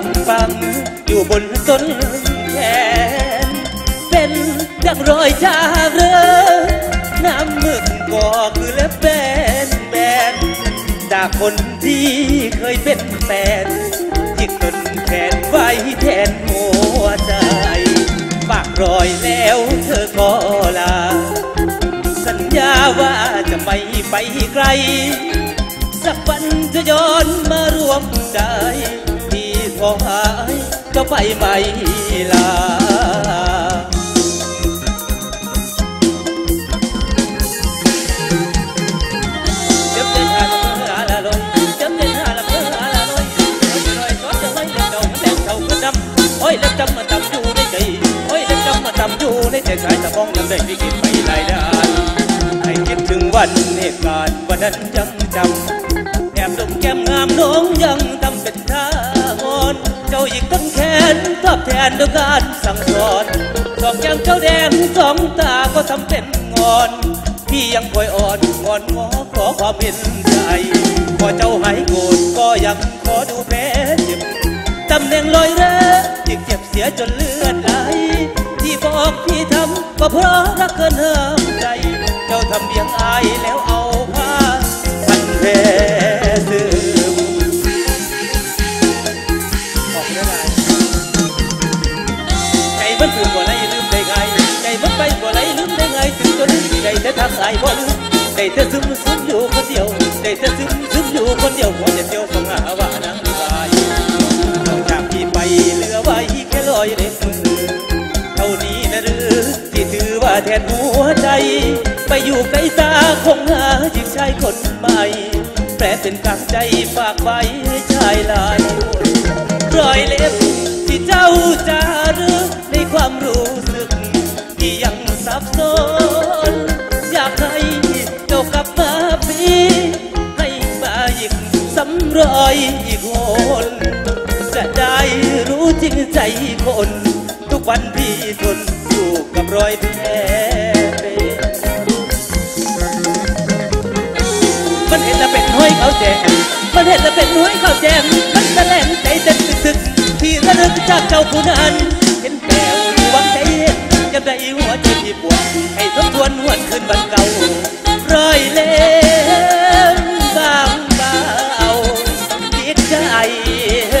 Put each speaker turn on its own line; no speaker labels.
ยังฟังอยู่บนต้นแขนเป็นดังรอยจากเรือน้ำมึกก็คือเล็บแบนแบนจากคนที่เคยเป็นแฟนที่กดแขนไว้แทนหัวใจฝากรอยแล้วเธอก็ลา สัญญาว่าจะไม่ไปไกล สักวันจะย้อนมารวมใจ ที่ขอหายก็ไปไม่ลา chấm lên hai là mưa là lôi chấm lên hai là mưa là lôi rồi rồi có cho mấy lần đầu nó đèn đầu có trăm ôi lên trăm mà tầm du lấy kỳ ôi lên trăm mà tầm du lấy แต่สายตะบองยังได้ไม่คิดไม่ไรได้ให้คิด ตั้งแขนตอบแทนด้วยการสั่งสอนสองแก้มเจ้าแดงสองตาก็ทำเป็นงอน พี่ยังคอยอ่อนงอนงอขอความเห็นใจพอเจ้าหายโกรธก็ยังขอดูแผลเจ็บตำแหน่งลอยเรือจิกเจ็บเสียจนเลือดไหลที่บอกพี่ทำก็เพราะรักเกินห้ามใจ เจ้าทำเบียงอายแล้ว ทางสายบ่ลืมได้แต่ซึมซึมอยู่คนเดียวได้แต่ซึมซึมอยู่คนเดียวหัวจะเดียวต้องหาว่านังบายนอกจากพี่ไปเหลือไว้แค่รอยเล็บมือเท่านี้นะหรือที่ถือว่าแทนหัวใจ ไปอยู่ไกลตาคงหาหญิงชายคนใหม่แปลเป็นกางใจฝากไว้ให้ชายหลายคนรอยเล็บที่เจ้าจารึก กับมาปีให้มาอีกสำรอยอีกคนจะได้รู้จริงใจคน ทุกวันพี่ทนอยู่กับรอยแผลเป็นมันเห็นแล้วเป็นห้อยเขาแจงมันเห็นแล้วเป็นห้อยเขาแจงมันแสลงใจเต้นตึกๆที่ระลึกจากเจ้าผู้นั้น ล่